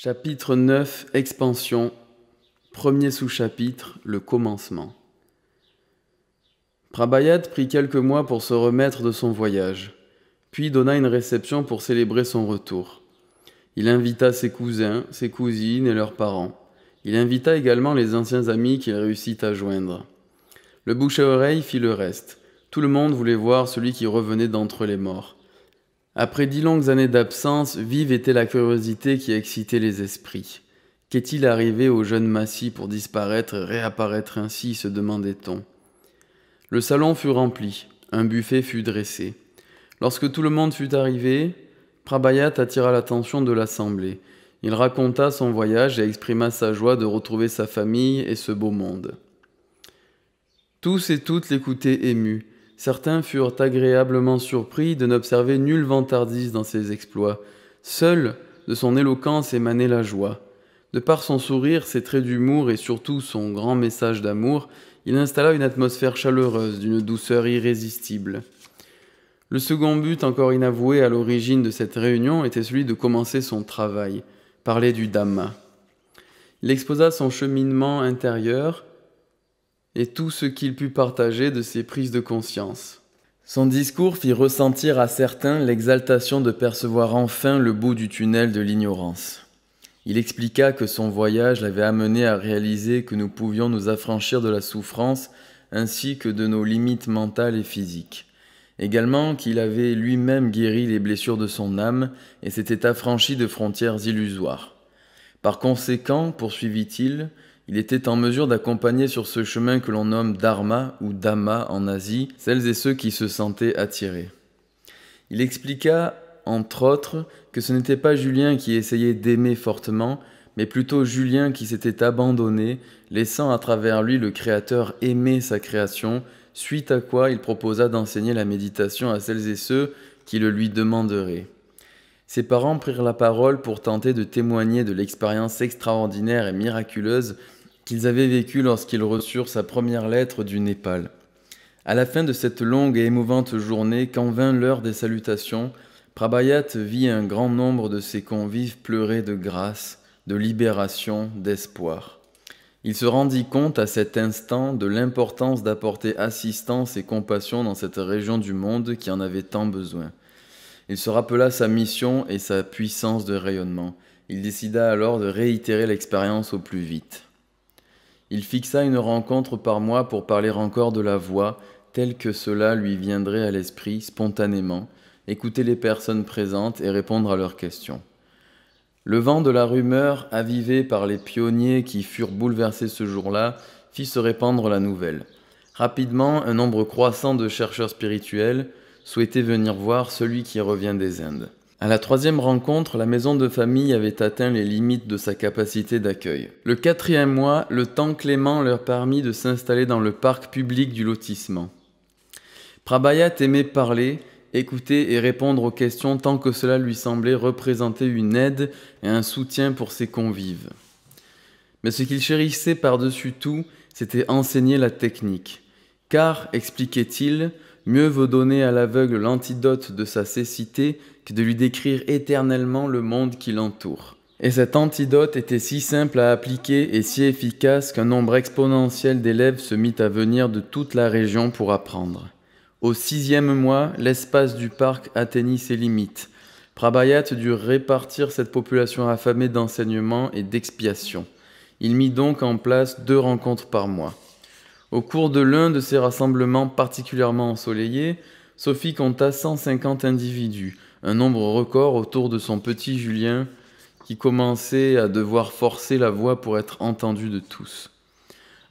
Chapitre 9 Expansion Premier sous-chapitre Le commencement Prabhayat prit quelques mois pour se remettre de son voyage, puis donna une réception pour célébrer son retour. Il invita ses cousins, ses cousines et leurs parents. Il invita également les anciens amis qu'il réussit à joindre. Le bouche à oreille fit le reste. Tout le monde voulait voir celui qui revenait d'entre les morts. Après dix longues années d'absence, vive était la curiosité qui excitait les esprits. Qu'est-il arrivé au jeune Massy pour disparaître et réapparaître ainsi se demandait-on. Le salon fut rempli, un buffet fut dressé. Lorsque tout le monde fut arrivé, Prabhayat attira l'attention de l'assemblée. Il raconta son voyage et exprima sa joie de retrouver sa famille et ce beau monde. Tous et toutes l'écoutaient émus. Certains furent agréablement surpris de n'observer nulle vantardise dans ses exploits. Seul de son éloquence émanait la joie. De par son sourire, ses traits d'humour et surtout son grand message d'amour, il installa une atmosphère chaleureuse, d'une douceur irrésistible. Le second but encore inavoué à l'origine de cette réunion était celui de commencer son travail, parler du Dhamma. Il exposa son cheminement intérieur et tout ce qu'il put partager de ses prises de conscience. Son discours fit ressentir à certains l'exaltation de percevoir enfin le bout du tunnel de l'ignorance. Il expliqua que son voyage l'avait amené à réaliser que nous pouvions nous affranchir de la souffrance ainsi que de nos limites mentales et physiques. Également qu'il avait lui-même guéri les blessures de son âme et s'était affranchi de frontières illusoires. Par conséquent, poursuivit-il, il était en mesure d'accompagner sur ce chemin que l'on nomme Dharma ou Dhamma en Asie celles et ceux qui se sentaient attirés. Il expliqua entre autres, que ce n'était pas Julien qui essayait d'aimer fortement, mais plutôt Julien qui s'était abandonné, laissant à travers lui le Créateur aimer sa création, suite à quoi il proposa d'enseigner la méditation à celles et ceux qui le lui demanderaient. Ses parents prirent la parole pour tenter de témoigner de l'expérience extraordinaire et miraculeuse qu'ils avaient vécue lorsqu'ils reçurent sa première lettre du Népal. À la fin de cette longue et émouvante journée, quand vint l'heure des salutations, Prabhayat vit un grand nombre de ses convives pleurer de grâce, de libération, d'espoir. Il se rendit compte à cet instant de l'importance d'apporter assistance et compassion dans cette région du monde qui en avait tant besoin. Il se rappela sa mission et sa puissance de rayonnement. Il décida alors de réitérer l'expérience au plus vite. Il fixa une rencontre par mois pour parler encore de la voix, telle que cela lui viendrait à l'esprit spontanément, écouter les personnes présentes et répondre à leurs questions. Le vent de la rumeur, avivé par les pionniers qui furent bouleversés ce jour-là, fit se répandre la nouvelle. Rapidement, un nombre croissant de chercheurs spirituels souhaitaient venir voir celui qui revient des Indes. À la troisième rencontre, la maison de famille avait atteint les limites de sa capacité d'accueil. Le quatrième mois, le temps clément leur permit de s'installer dans le parc public du lotissement. Prabhayat aimait parler écouter et répondre aux questions tant que cela lui semblait représenter une aide et un soutien pour ses convives. Mais ce qu'il chérissait par-dessus tout, c'était enseigner la technique. Car, expliquait-il, mieux vaut donner à l'aveugle l'antidote de sa cécité que de lui décrire éternellement le monde qui l'entoure. Et cet antidote était si simple à appliquer et si efficace qu'un nombre exponentiel d'élèves se mit à venir de toute la région pour apprendre. Au sixième mois, l'espace du parc atteignit ses limites. Prabhayat dut répartir cette population affamée d'enseignement et d'expiation. Il mit donc en place deux rencontres par mois. Au cours de l'un de ces rassemblements particulièrement ensoleillés, Sophie compta 150 individus, un nombre record autour de son petit Julien qui commençait à devoir forcer la voix pour être entendu de tous.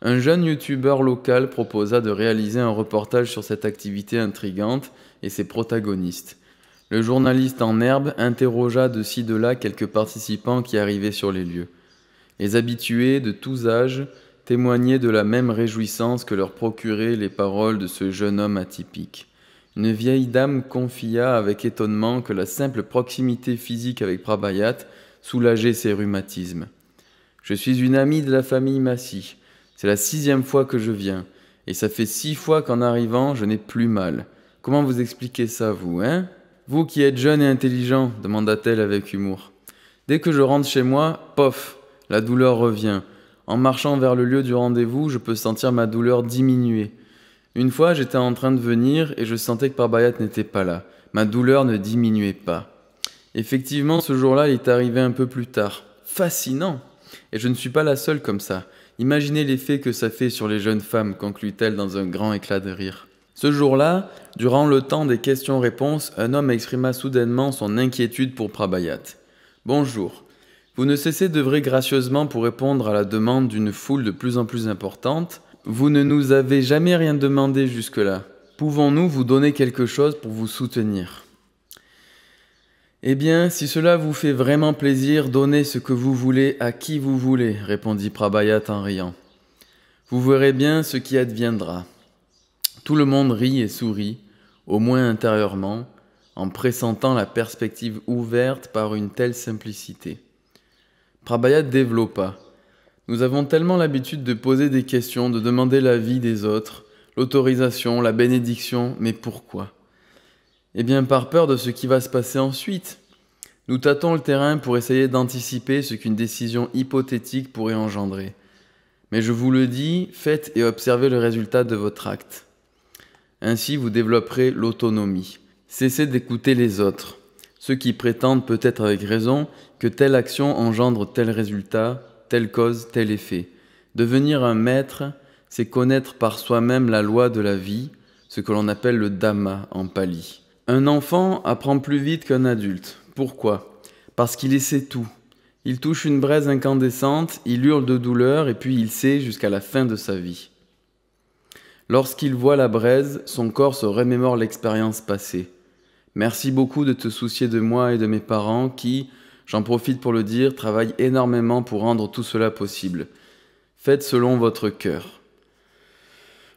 Un jeune youtubeur local proposa de réaliser un reportage sur cette activité intrigante et ses protagonistes. Le journaliste en herbe interrogea de ci de là quelques participants qui arrivaient sur les lieux. Les habitués de tous âges témoignaient de la même réjouissance que leur procuraient les paroles de ce jeune homme atypique. Une vieille dame confia avec étonnement que la simple proximité physique avec Prabhayat soulageait ses rhumatismes. Je suis une amie de la famille Massy. C'est la sixième fois que je viens, et ça fait six fois qu'en arrivant, je n'ai plus mal. Comment vous expliquez ça, vous, hein? Vous qui êtes jeune et intelligent demanda-t-elle avec humour. Dès que je rentre chez moi, pof, la douleur revient. En marchant vers le lieu du rendez-vous, je peux sentir ma douleur diminuer. Une fois, j'étais en train de venir et je sentais que Parbayat n'était pas là. Ma douleur ne diminuait pas. Effectivement, ce jour-là, il est arrivé un peu plus tard. Fascinant Et je ne suis pas la seule comme ça. Imaginez l'effet que ça fait sur les jeunes femmes, conclut-elle dans un grand éclat de rire. Ce jour-là, durant le temps des questions-réponses, un homme exprima soudainement son inquiétude pour Prabayat. Bonjour. Vous ne cessez d'œuvrer gracieusement pour répondre à la demande d'une foule de plus en plus importante. Vous ne nous avez jamais rien demandé jusque-là. Pouvons-nous vous donner quelque chose pour vous soutenir? Eh bien, si cela vous fait vraiment plaisir, donnez ce que vous voulez à qui vous voulez, répondit Prabayat en riant. Vous verrez bien ce qui adviendra. Tout le monde rit et sourit, au moins intérieurement, en pressentant la perspective ouverte par une telle simplicité. Prabhaya développa. Nous avons tellement l'habitude de poser des questions, de demander l'avis des autres, l'autorisation, la bénédiction, mais pourquoi? Eh bien par peur de ce qui va se passer ensuite. Nous tâtons le terrain pour essayer d'anticiper ce qu'une décision hypothétique pourrait engendrer. Mais je vous le dis, faites et observez le résultat de votre acte. Ainsi, vous développerez l'autonomie. Cessez d'écouter les autres, ceux qui prétendent peut-être avec raison que telle action engendre tel résultat, telle cause, tel effet. Devenir un maître, c'est connaître par soi-même la loi de la vie, ce que l'on appelle le Dhamma en pali. Un enfant apprend plus vite qu'un adulte. Pourquoi? Parce qu'il essaie tout. Il touche une braise incandescente, il hurle de douleur et puis il sait jusqu'à la fin de sa vie. Lorsqu'il voit la braise, son corps se remémore l'expérience passée. Merci beaucoup de te soucier de moi et de mes parents qui, j'en profite pour le dire, travaillent énormément pour rendre tout cela possible. Faites selon votre cœur.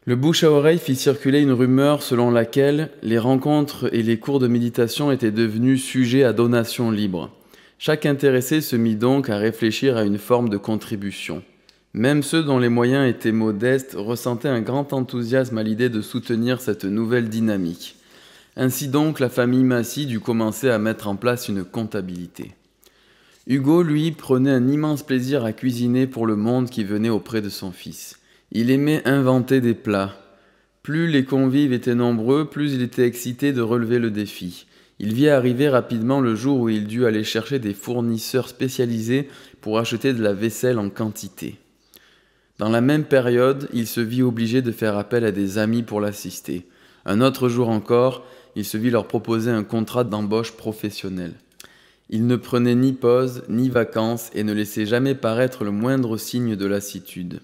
Le bouche à oreille fit circuler une rumeur selon laquelle les rencontres et les cours de méditation étaient devenus sujets à donation libre. Chaque intéressé se mit donc à réfléchir à une forme de contribution. Même ceux dont les moyens étaient modestes ressentaient un grand enthousiasme à l'idée de soutenir cette nouvelle dynamique. Ainsi donc, la famille Massy dut commencer à mettre en place une comptabilité. Hugo, lui, prenait un immense plaisir à cuisiner pour le monde qui venait auprès de son fils. Il aimait inventer des plats. Plus les convives étaient nombreux, plus il était excité de relever le défi. Il vit arriver rapidement le jour où il dut aller chercher des fournisseurs spécialisés pour acheter de la vaisselle en quantité. Dans la même période, il se vit obligé de faire appel à des amis pour l'assister. Un autre jour encore, il se vit leur proposer un contrat d'embauche professionnel. Il ne prenait ni pause, ni vacances, et ne laissait jamais paraître le moindre signe de lassitude.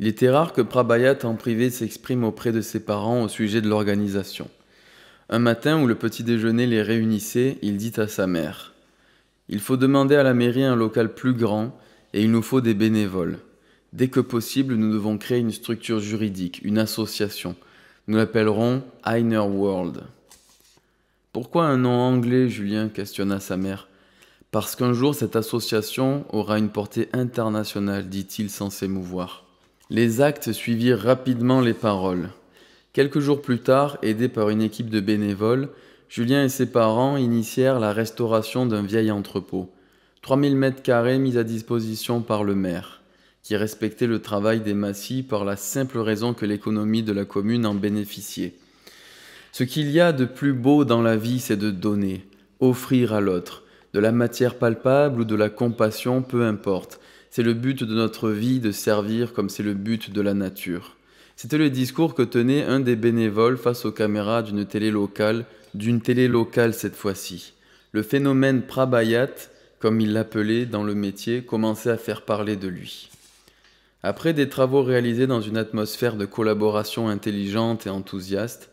Il était rare que Prabayat en privé s'exprime auprès de ses parents au sujet de l'organisation. Un matin où le petit déjeuner les réunissait, il dit à sa mère Il faut demander à la mairie un local plus grand, et il nous faut des bénévoles. Dès que possible, nous devons créer une structure juridique, une association. Nous l'appellerons Einer World. Pourquoi un nom anglais, Julien questionna sa mère? Parce qu'un jour cette association aura une portée internationale, dit-il sans s'émouvoir. Les actes suivirent rapidement les paroles. Quelques jours plus tard, aidés par une équipe de bénévoles, Julien et ses parents initièrent la restauration d'un vieil entrepôt. 3000 mètres carrés mis à disposition par le maire qui respectait le travail des massifs par la simple raison que l'économie de la commune en bénéficiait. Ce qu'il y a de plus beau dans la vie, c'est de donner, offrir à l'autre, de la matière palpable ou de la compassion, peu importe. C'est le but de notre vie de servir comme c'est le but de la nature. C'était le discours que tenait un des bénévoles face aux caméras d'une télé locale, d'une télé locale cette fois-ci. Le phénomène Prabayat, comme il l'appelait dans le métier, commençait à faire parler de lui. Après des travaux réalisés dans une atmosphère de collaboration intelligente et enthousiaste,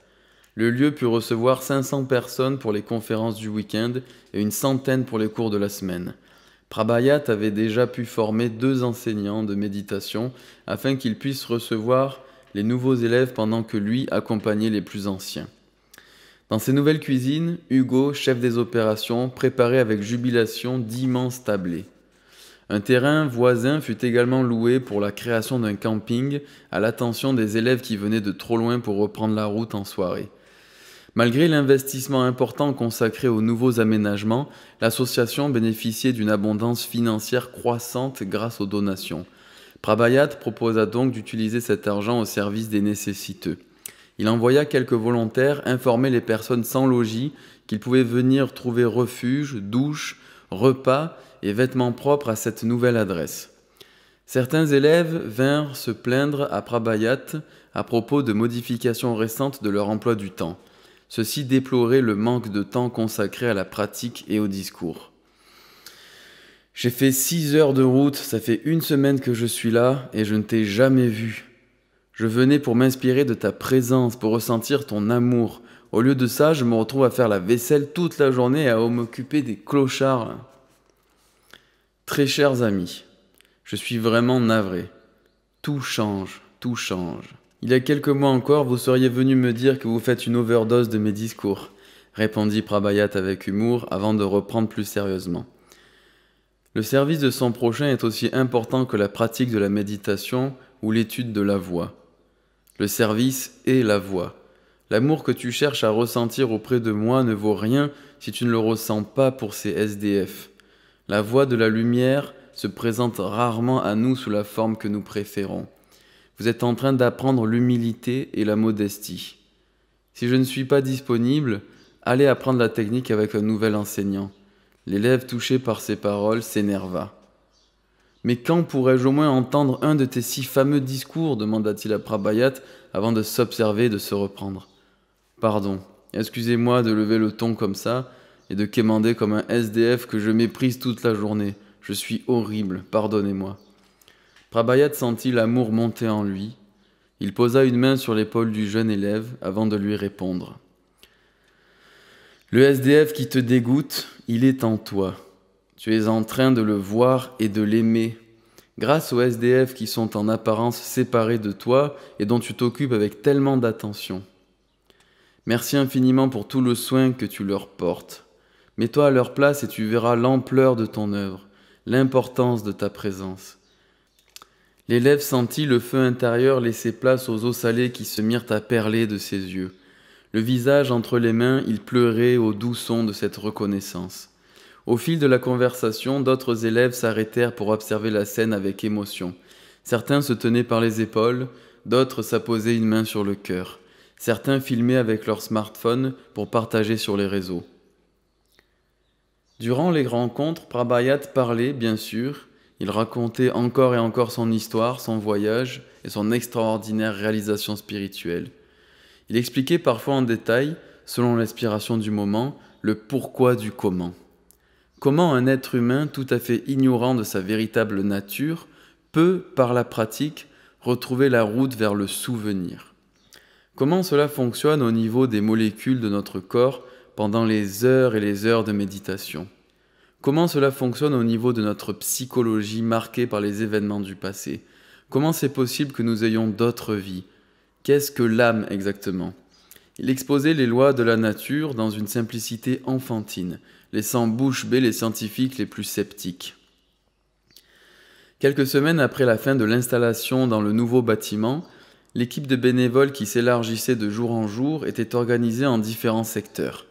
le lieu put recevoir 500 personnes pour les conférences du week-end et une centaine pour les cours de la semaine. Prabayat avait déjà pu former deux enseignants de méditation afin qu'ils puissent recevoir les nouveaux élèves pendant que lui accompagnait les plus anciens. Dans ces nouvelles cuisines, Hugo, chef des opérations, préparait avec jubilation d'immenses tablés. Un terrain voisin fut également loué pour la création d'un camping à l'attention des élèves qui venaient de trop loin pour reprendre la route en soirée. Malgré l'investissement important consacré aux nouveaux aménagements, l'association bénéficiait d'une abondance financière croissante grâce aux donations. Prabayat proposa donc d'utiliser cet argent au service des nécessiteux. Il envoya quelques volontaires informer les personnes sans logis qu'ils pouvaient venir trouver refuge, douche, repas et vêtements propres à cette nouvelle adresse. Certains élèves vinrent se plaindre à Prabayat à propos de modifications récentes de leur emploi du temps. Ceux-ci déploraient le manque de temps consacré à la pratique et au discours. J'ai fait six heures de route, ça fait une semaine que je suis là et je ne t'ai jamais vu. Je venais pour m'inspirer de ta présence, pour ressentir ton amour. Au lieu de ça, je me retrouve à faire la vaisselle toute la journée et à m'occuper des clochards. Très chers amis, je suis vraiment navré. Tout change, tout change. Il y a quelques mois encore, vous seriez venu me dire que vous faites une overdose de mes discours, répondit Prabayat avec humour avant de reprendre plus sérieusement. Le service de son prochain est aussi important que la pratique de la méditation ou l'étude de la voix. Le service est la voix. L'amour que tu cherches à ressentir auprès de moi ne vaut rien si tu ne le ressens pas pour ces SDF. La voix de la lumière se présente rarement à nous sous la forme que nous préférons. Vous êtes en train d'apprendre l'humilité et la modestie. Si je ne suis pas disponible, allez apprendre la technique avec un nouvel enseignant. L'élève touché par ces paroles s'énerva. Mais quand pourrais-je au moins entendre un de tes si fameux discours demanda-t-il à Prabayat avant de s'observer et de se reprendre. Pardon, excusez-moi de lever le ton comme ça et de quémander comme un SDF que je méprise toute la journée. Je suis horrible, pardonnez-moi. Prabayat sentit l'amour monter en lui. Il posa une main sur l'épaule du jeune élève avant de lui répondre. Le SDF qui te dégoûte, il est en toi. Tu es en train de le voir et de l'aimer. Grâce aux SDF qui sont en apparence séparés de toi et dont tu t'occupes avec tellement d'attention. Merci infiniment pour tout le soin que tu leur portes. Mets-toi à leur place et tu verras l'ampleur de ton œuvre, l'importance de ta présence. L'élève sentit le feu intérieur laisser place aux eaux salées qui se mirent à perler de ses yeux. Le visage entre les mains, il pleurait au doux son de cette reconnaissance. Au fil de la conversation, d'autres élèves s'arrêtèrent pour observer la scène avec émotion. Certains se tenaient par les épaules, d'autres s'apposaient une main sur le cœur. Certains filmaient avec leur smartphone pour partager sur les réseaux. Durant les rencontres, Prabayat parlait, bien sûr, il racontait encore et encore son histoire, son voyage et son extraordinaire réalisation spirituelle. Il expliquait parfois en détail, selon l'inspiration du moment, le pourquoi du comment. Comment un être humain tout à fait ignorant de sa véritable nature peut, par la pratique, retrouver la route vers le souvenir. Comment cela fonctionne au niveau des molécules de notre corps pendant les heures et les heures de méditation? Comment cela fonctionne au niveau de notre psychologie marquée par les événements du passé? Comment c'est possible que nous ayons d'autres vies? Qu'est-ce que l'âme exactement? Il exposait les lois de la nature dans une simplicité enfantine, laissant bouche bée les scientifiques les plus sceptiques. Quelques semaines après la fin de l'installation dans le nouveau bâtiment, l'équipe de bénévoles qui s'élargissait de jour en jour était organisée en différents secteurs.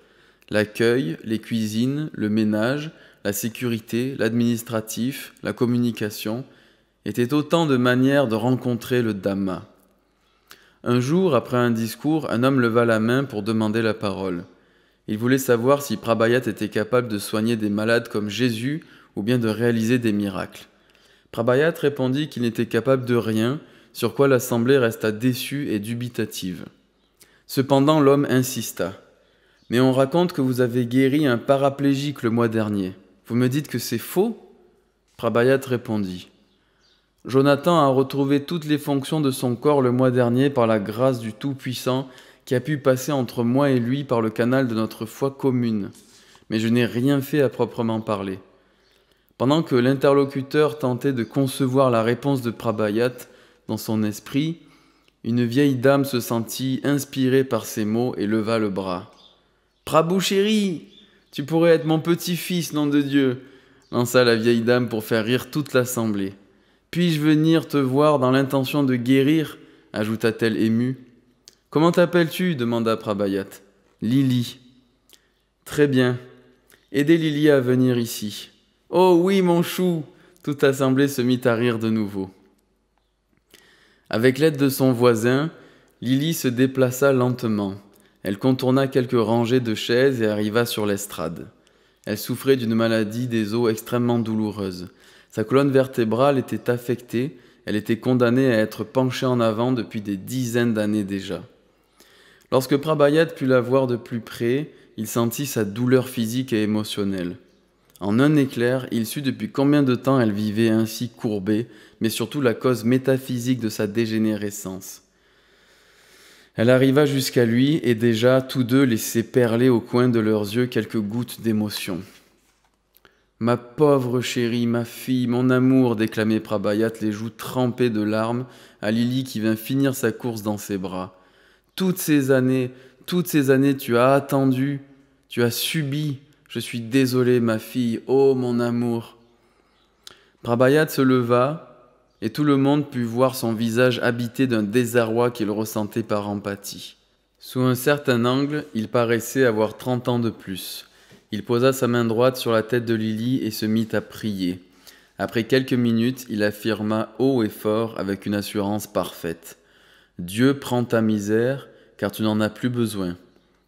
L'accueil, les cuisines, le ménage, la sécurité, l'administratif, la communication étaient autant de manières de rencontrer le Dhamma. Un jour, après un discours, un homme leva la main pour demander la parole. Il voulait savoir si Prabhayat était capable de soigner des malades comme Jésus ou bien de réaliser des miracles. Prabhayat répondit qu'il n'était capable de rien, sur quoi l'assemblée resta déçue et dubitative. Cependant l'homme insista. Mais on raconte que vous avez guéri un paraplégique le mois dernier. Vous me dites que c'est faux? Prabhayat répondit. Jonathan a retrouvé toutes les fonctions de son corps le mois dernier par la grâce du Tout-Puissant qui a pu passer entre moi et lui par le canal de notre foi commune, mais je n'ai rien fait à proprement parler. Pendant que l'interlocuteur tentait de concevoir la réponse de Prabhayat dans son esprit, une vieille dame se sentit inspirée par ces mots et leva le bras. Prabhu chéri, tu pourrais être mon petit-fils, nom de Dieu, lança la vieille dame pour faire rire toute l'assemblée. Puis-je venir te voir dans l'intention de guérir? ajouta-t-elle émue. Comment t'appelles-tu? demanda Prabayat. Lily. Très bien. Aidez Lily à venir ici. Oh oui, mon chou Toute l'assemblée se mit à rire de nouveau. Avec l'aide de son voisin, Lily se déplaça lentement. Elle contourna quelques rangées de chaises et arriva sur l'estrade. Elle souffrait d'une maladie des os extrêmement douloureuse. Sa colonne vertébrale était affectée, elle était condamnée à être penchée en avant depuis des dizaines d'années déjà. Lorsque Prabayat put la voir de plus près, il sentit sa douleur physique et émotionnelle. En un éclair, il sut depuis combien de temps elle vivait ainsi courbée, mais surtout la cause métaphysique de sa dégénérescence. Elle arriva jusqu'à lui et déjà tous deux laissaient perler au coin de leurs yeux quelques gouttes d'émotion. Ma pauvre chérie, ma fille, mon amour, déclamait Prabayat, les joues trempées de larmes, à Lily qui vint finir sa course dans ses bras. Toutes ces années, toutes ces années, tu as attendu, tu as subi. Je suis désolé, ma fille, oh mon amour. Prabayat se leva, et tout le monde put voir son visage habité d'un désarroi qu'il ressentait par empathie. Sous un certain angle, il paraissait avoir trente ans de plus. Il posa sa main droite sur la tête de Lily et se mit à prier. Après quelques minutes, il affirma haut et fort avec une assurance parfaite. Dieu prend ta misère, car tu n'en as plus besoin.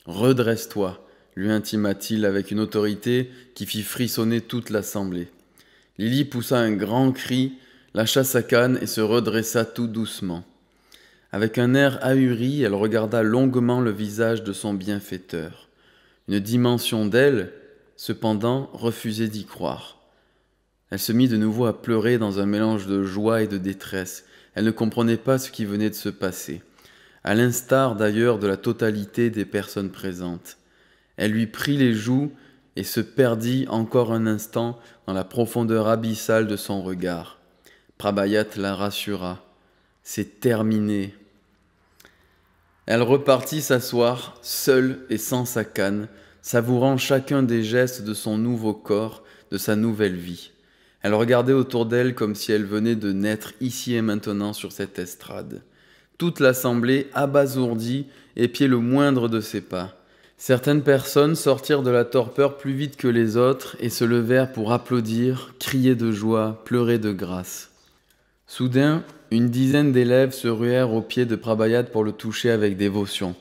Redresse-toi, lui intima-t-il avec une autorité qui fit frissonner toute l'assemblée. Lily poussa un grand cri, lâcha sa canne et se redressa tout doucement. Avec un air ahuri, elle regarda longuement le visage de son bienfaiteur. Une dimension d'elle, cependant, refusait d'y croire. Elle se mit de nouveau à pleurer dans un mélange de joie et de détresse. Elle ne comprenait pas ce qui venait de se passer, à l'instar d'ailleurs de la totalité des personnes présentes. Elle lui prit les joues et se perdit encore un instant dans la profondeur abyssale de son regard. Prabayat la rassura. C'est terminé. Elle repartit s'asseoir, seule et sans sa canne, savourant chacun des gestes de son nouveau corps, de sa nouvelle vie. Elle regardait autour d'elle comme si elle venait de naître ici et maintenant sur cette estrade. Toute l'assemblée, abasourdie, épiait le moindre de ses pas. Certaines personnes sortirent de la torpeur plus vite que les autres et se levèrent pour applaudir, crier de joie, pleurer de grâce. Soudain, une dizaine d'élèves se ruèrent au pied de Prabayat pour le toucher avec dévotion.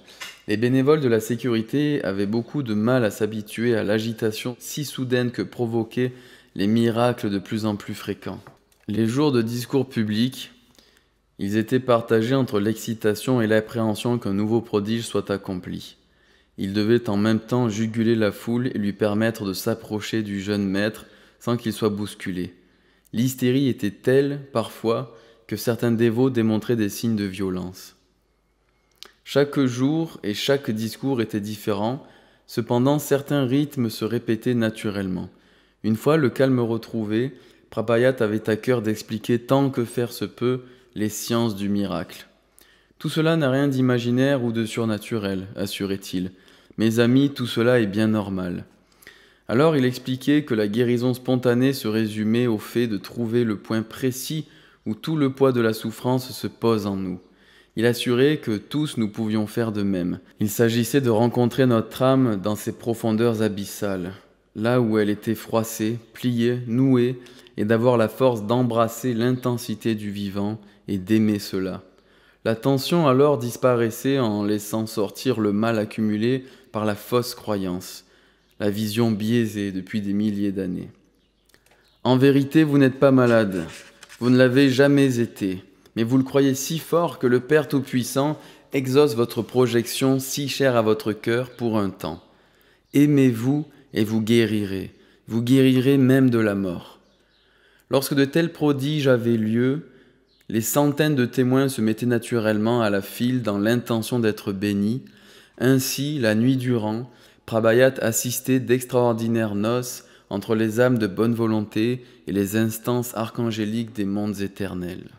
Les bénévoles de la sécurité avaient beaucoup de mal à s'habituer à l'agitation si soudaine que provoquaient les miracles de plus en plus fréquents. Les jours de discours publics, ils étaient partagés entre l'excitation et l'appréhension qu'un nouveau prodige soit accompli. Ils devaient en même temps juguler la foule et lui permettre de s'approcher du jeune maître sans qu'il soit bousculé. L'hystérie était telle, parfois, que certains dévots démontraient des signes de violence. Chaque jour et chaque discours était différent, cependant certains rythmes se répétaient naturellement. Une fois le calme retrouvé, Prabhayat avait à cœur d'expliquer tant que faire se peut les sciences du miracle. Tout cela n'a rien d'imaginaire ou de surnaturel, assurait-il. Mes amis, tout cela est bien normal. Alors il expliquait que la guérison spontanée se résumait au fait de trouver le point précis où tout le poids de la souffrance se pose en nous. Il assurait que tous nous pouvions faire de même. Il s'agissait de rencontrer notre âme dans ses profondeurs abyssales, là où elle était froissée, pliée, nouée, et d'avoir la force d'embrasser l'intensité du vivant et d'aimer cela. La tension alors disparaissait en laissant sortir le mal accumulé par la fausse croyance la vision biaisée depuis des milliers d'années. En vérité, vous n'êtes pas malade, vous ne l'avez jamais été, mais vous le croyez si fort que le Père Tout-Puissant exauce votre projection si chère à votre cœur pour un temps. Aimez-vous et vous guérirez, vous guérirez même de la mort. Lorsque de tels prodiges avaient lieu, les centaines de témoins se mettaient naturellement à la file dans l'intention d'être bénis. Ainsi, la nuit durant, Prabayat assistait d'extraordinaires noces entre les âmes de bonne volonté et les instances archangéliques des mondes éternels.